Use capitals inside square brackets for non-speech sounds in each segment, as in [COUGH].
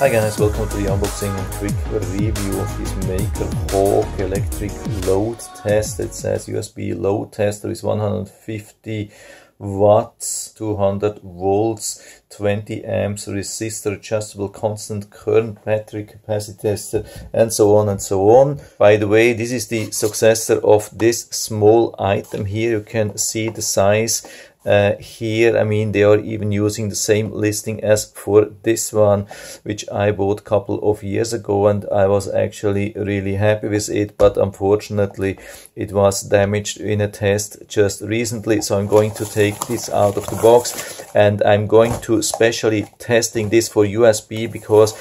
Hi guys, welcome to the unboxing and quick review of this Maker Hawk electric load test. It says USB load tester is 150 watts, 200 volts, 20 amps, resistor, adjustable constant current, battery capacity tester, and so on and so on. By the way, this is the successor of this small item here. You can see the size uh, here I mean they are even using the same listing as for this one which I bought a couple of years ago and I was actually really happy with it but unfortunately it was damaged in a test just recently. So I'm going to take this out of the box and I'm going to specially testing this for USB because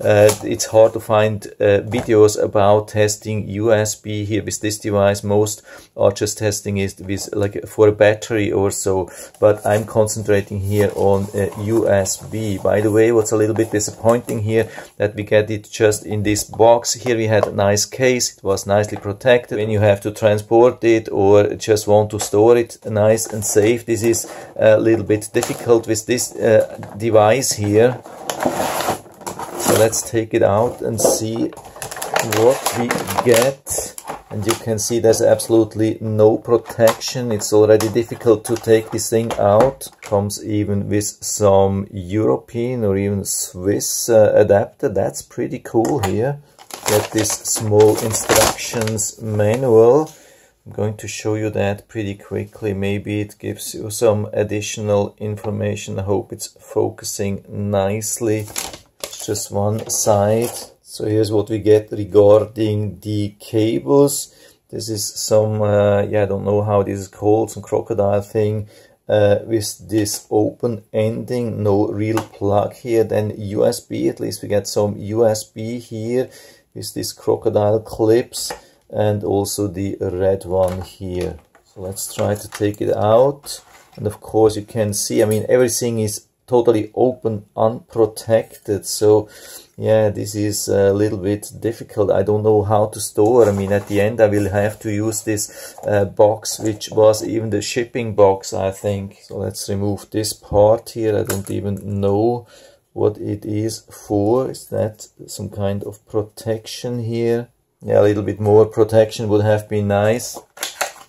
uh, it's hard to find uh, videos about testing USB here with this device. Most are just testing it with like for a battery or so but I'm concentrating here on uh, USB. By the way, what's a little bit disappointing here that we get it just in this box. Here we had a nice case, it was nicely protected. When you have to transport it or just want to store it nice and safe, this is a little bit difficult with this uh, device here. So let's take it out and see what we get and you can see there's absolutely no protection. It's already difficult to take this thing out. Comes even with some European or even Swiss uh, adapter. That's pretty cool here. Get this small instructions manual. I'm going to show you that pretty quickly. Maybe it gives you some additional information. I hope it's focusing nicely. Just one side so here's what we get regarding the cables. This is some, uh, yeah, I don't know how this is called, some crocodile thing uh, with this open ending, no real plug here. Then USB, at least we get some USB here with these crocodile clips and also the red one here. So let's try to take it out. And of course you can see, I mean, everything is totally open, unprotected. So yeah, this is a little bit difficult. I don't know how to store. I mean, at the end, I will have to use this uh, box, which was even the shipping box, I think. So let's remove this part here. I don't even know what it is for. Is that some kind of protection here? Yeah, a little bit more protection would have been nice.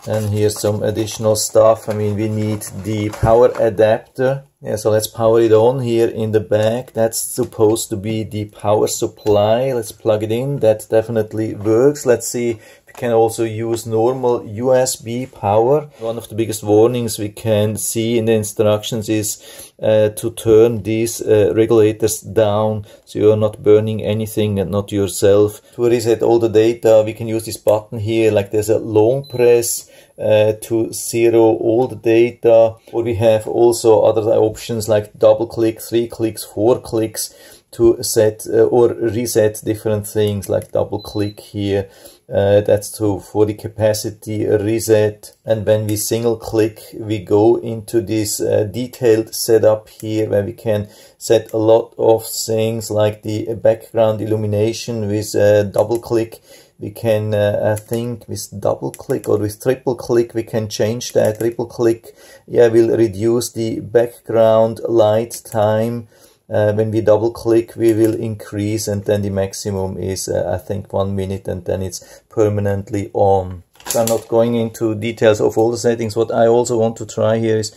And here's some additional stuff. I mean, we need the power adapter yeah, so let's power it on here in the back. That's supposed to be the power supply. Let's plug it in. That definitely works. Let's see we can also use normal USB power. One of the biggest warnings we can see in the instructions is uh, to turn these uh, regulators down so you're not burning anything and not yourself. To reset all the data, we can use this button here, like there's a long press uh, to zero all the data. Or we have also other options like double click, three clicks, four clicks to set uh, or reset different things like double click here. Uh, that's to for the capacity reset and when we single click we go into this uh, detailed setup here where we can set a lot of things like the background illumination with uh, double click we can uh, I think with double click or with triple click we can change that. Triple click yeah will reduce the background light time. Uh, when we double click we will increase and then the maximum is uh, I think one minute and then it's permanently on. So I'm not going into details of all the settings. What I also want to try here is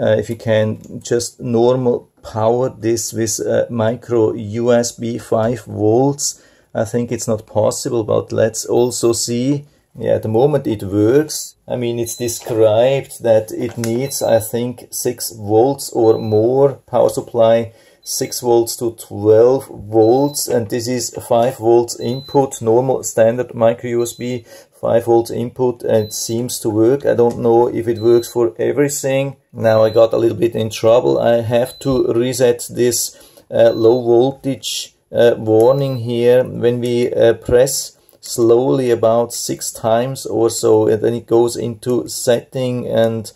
uh, if you can just normal power this with uh, micro USB 5 volts I think it's not possible, but let's also see. Yeah, at the moment it works. I mean, it's described that it needs, I think, 6 volts or more power supply, 6 volts to 12 volts, and this is 5 volts input, normal standard micro USB, 5 volts input, and it seems to work. I don't know if it works for everything. Now I got a little bit in trouble. I have to reset this uh, low voltage uh, warning here. When we uh, press slowly about six times or so and then it goes into setting and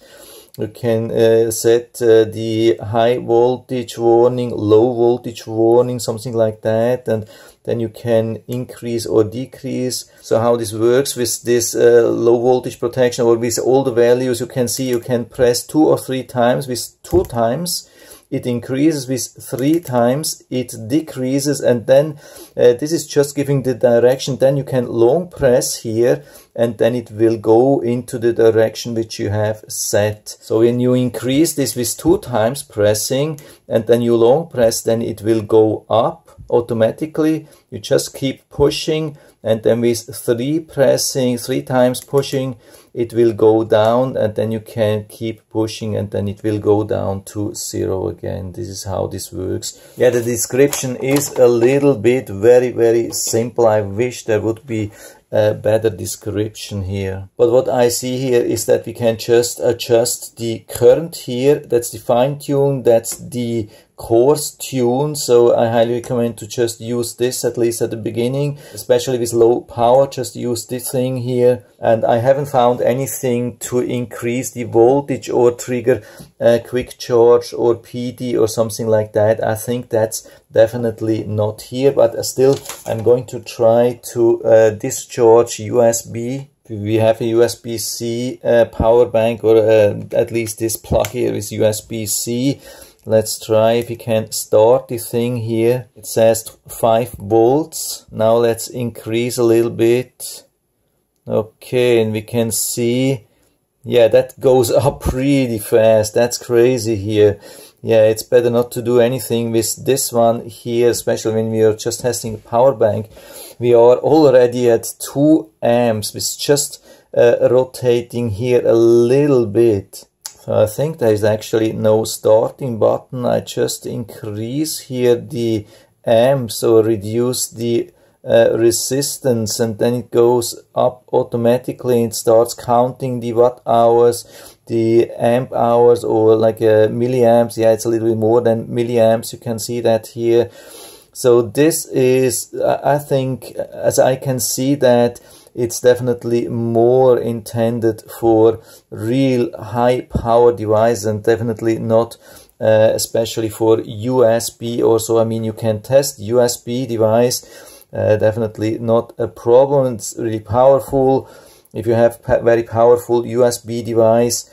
you can uh, set uh, the high voltage warning low voltage warning something like that and then you can increase or decrease. So how this works with this uh, low voltage protection or with all the values you can see you can press two or three times with two times it increases with three times, it decreases, and then uh, this is just giving the direction. Then you can long press here, and then it will go into the direction which you have set. So when you increase this with two times pressing, and then you long press, then it will go up automatically. You just keep pushing and then with three pressing, three times pushing, it will go down and then you can keep pushing and then it will go down to zero again. This is how this works. Yeah, the description is a little bit very, very simple. I wish there would be a better description here. But what I see here is that we can just adjust the current here. That's the fine tune. That's the coarse tune so I highly recommend to just use this at least at the beginning especially with low power just use this thing here. And I haven't found anything to increase the voltage or trigger a quick charge or PD or something like that. I think that's definitely not here but still I'm going to try to uh, discharge USB we have a USB-C uh, power bank or uh, at least this plug here is USB-C Let's try if we can start the thing here. It says 5 volts. Now let's increase a little bit. Okay, and we can see, yeah, that goes [LAUGHS] up pretty fast. That's crazy here. Yeah, it's better not to do anything with this one here, especially when we are just testing a power bank. We are already at 2 amps with just uh, rotating here a little bit. I think there is actually no starting button. I just increase here the amps or reduce the uh, resistance and then it goes up automatically and starts counting the watt hours the amp hours or like uh, milliamps. Yeah it's a little bit more than milliamps. You can see that here. So this is I think as I can see that it's definitely more intended for real high power device and definitely not uh, especially for USB also I mean you can test USB device uh, definitely not a problem. It's really powerful. If you have very powerful USB device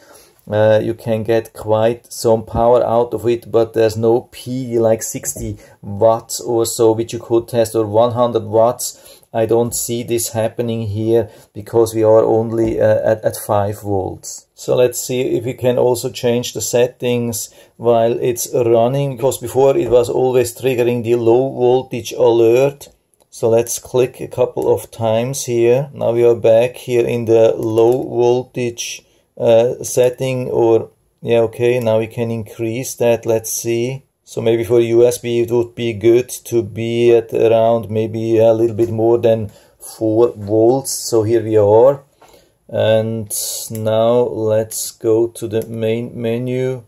uh, you can get quite some power out of it but there's no P like 60 watts or so which you could test or 100 watts I don't see this happening here because we are only uh, at, at 5 volts. So let's see if we can also change the settings while it's running because before it was always triggering the low voltage alert. So let's click a couple of times here. Now we are back here in the low voltage uh, setting or yeah okay now we can increase that let's see so maybe for USB it would be good to be at around maybe a little bit more than 4 volts. So here we are. And now let's go to the main menu.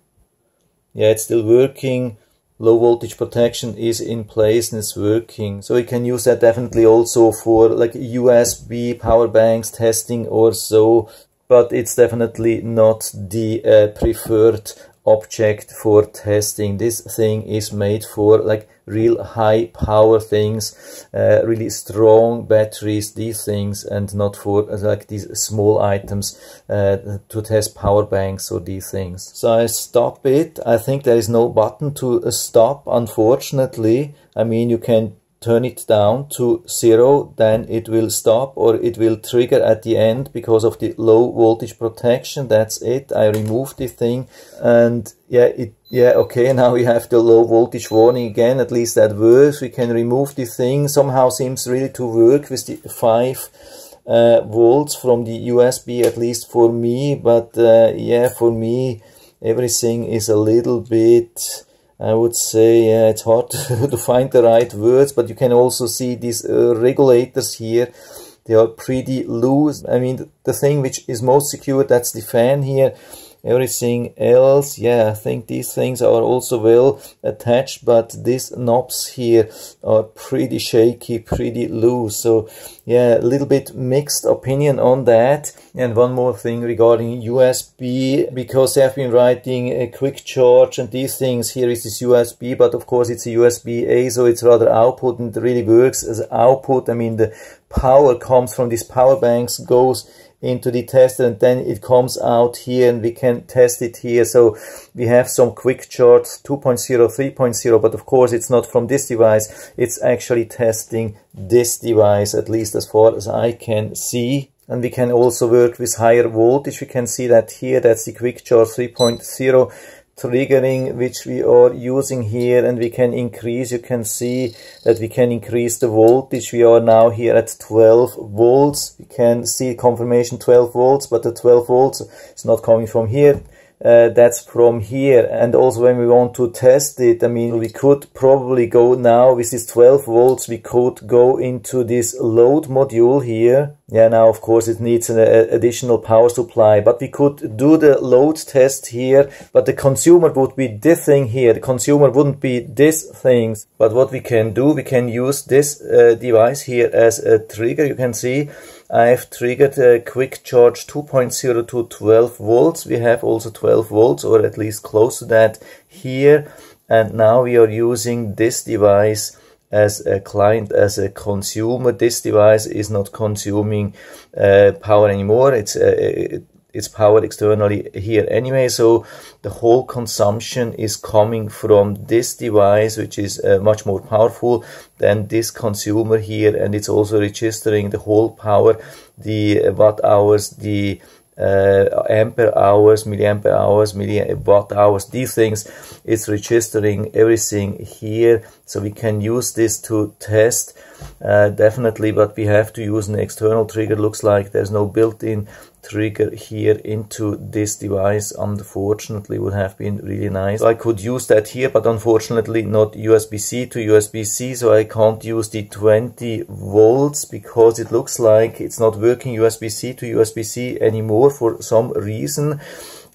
Yeah, it's still working. Low voltage protection is in place and it's working. So you can use that definitely also for like USB power banks testing or so. But it's definitely not the uh, preferred object for testing. This thing is made for like real high power things, uh, really strong batteries, these things, and not for uh, like these small items uh, to test power banks or these things. So I stop it. I think there is no button to stop, unfortunately. I mean, you can turn it down to zero then it will stop or it will trigger at the end because of the low voltage protection. That's it. I remove the thing and yeah it yeah okay [LAUGHS] now we have the low voltage warning again. At least that works. We can remove the thing. Somehow seems really to work with the five uh, volts from the usb at least for me. But uh, yeah for me everything is a little bit I would say yeah, it's hard [LAUGHS] to find the right words, but you can also see these uh, regulators here. They are pretty loose. I mean, the thing which is most secure, that's the fan here everything else. Yeah i think these things are also well attached but these knobs here are pretty shaky pretty loose. So yeah a little bit mixed opinion on that. And one more thing regarding usb because i've been writing a quick charge and these things here is this usb but of course it's a usb a so it's rather output and really works as output. I mean the power comes from these power banks goes into the tester and then it comes out here and we can test it here. So we have some quick charge 2.0, 3.0, but of course it's not from this device. It's actually testing this device, at least as far as I can see. And we can also work with higher voltage. We can see that here, that's the quick charge 3.0 triggering which we are using here and we can increase. You can see that we can increase the voltage. We are now here at 12 volts. We can see confirmation 12 volts but the 12 volts is not coming from here. Uh, that's from here. And also when we want to test it I mean we could probably go now with this 12 volts. We could go into this load module here yeah now of course it needs an uh, additional power supply but we could do the load test here but the consumer would be this thing here the consumer wouldn't be this things but what we can do we can use this uh, device here as a trigger you can see I've triggered a quick charge 2.0 to 12 volts. We have also 12 volts or at least close to that here. And now we are using this device as a client, as a consumer. This device is not consuming uh, power anymore. It's uh, it's powered externally here anyway so the whole consumption is coming from this device which is uh, much more powerful than this consumer here and it's also registering the whole power the watt hours the uh, ampere hours, milliampere hours, milliwatt hours, these things, it's registering everything here. So we can use this to test uh, definitely, but we have to use an external trigger. Looks like there's no built-in trigger here into this device unfortunately would have been really nice. I could use that here but unfortunately not USB-C to USB-C so I can't use the 20 volts because it looks like it's not working USB-C to USB-C anymore for some reason.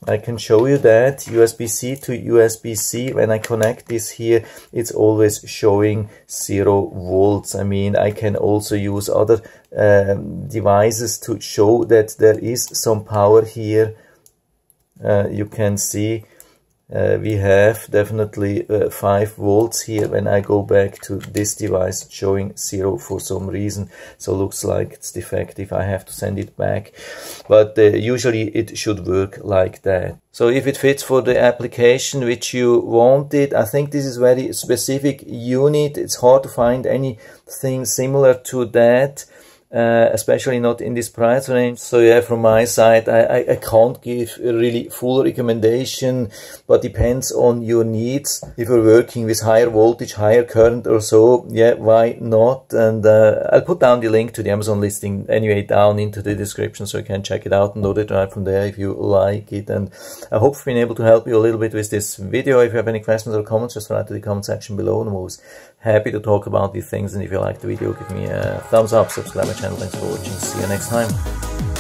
I can show you that USB-C to USB-C when I connect this here it's always showing zero volts. I mean I can also use other um, devices to show that there is some power here. Uh, you can see uh, we have definitely uh, 5 volts here when I go back to this device showing 0 for some reason. So looks like it's defective. I have to send it back. But uh, usually it should work like that. So if it fits for the application which you wanted I think this is very specific unit. It's hard to find anything similar to that uh, especially not in this price range. So yeah, from my side, I, I, I, can't give a really full recommendation, but depends on your needs. If you're working with higher voltage, higher current or so, yeah, why not? And uh, I'll put down the link to the Amazon listing anyway down into the description so you can check it out and order it right from there if you like it. And I hope I've been able to help you a little bit with this video. If you have any questions or comments, just write to the comment section below and always happy to talk about these things. And if you like the video, give me a thumbs up, subscribe my channel. Thanks for watching. See you next time.